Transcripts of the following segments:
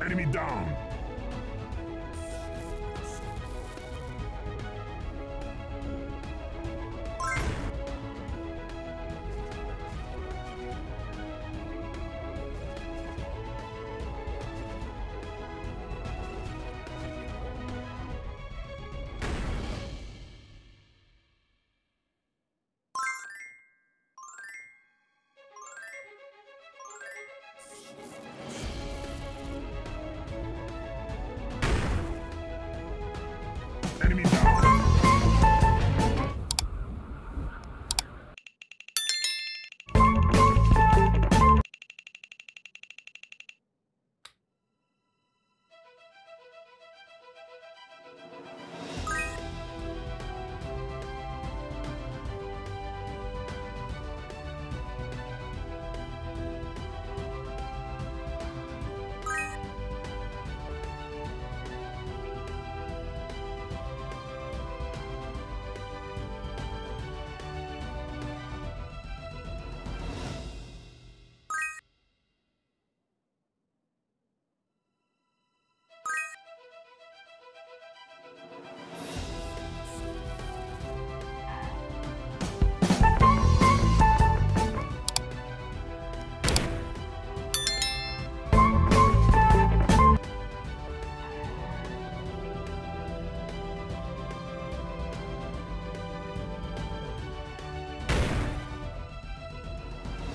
down. Enemy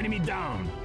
Enemy down.